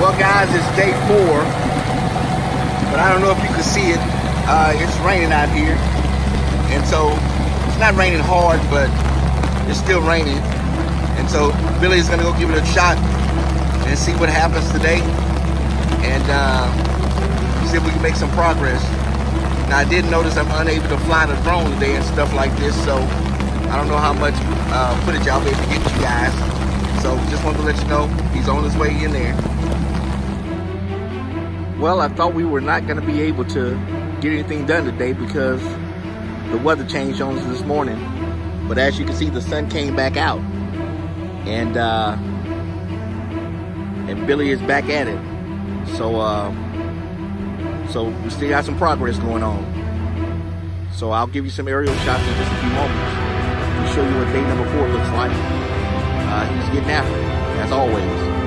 Well, guys, it's day four, but I don't know if you can see it. Uh, it's raining out here, and so it's not raining hard, but it's still raining. And so Billy's gonna go give it a shot and see what happens today, and uh, see if we can make some progress. Now, I did notice I'm unable to fly the drone today and stuff like this, so I don't know how much uh, footage I'll be able to get you guys. Let you know he's on his way in there. Well, I thought we were not going to be able to get anything done today because the weather changed on us this morning. But as you can see, the sun came back out. And uh, and Billy is back at it. So uh, so we still got some progress going on. So I'll give you some aerial shots in just a few moments to show you what day number four looks like. Uh, he's getting after it, as always.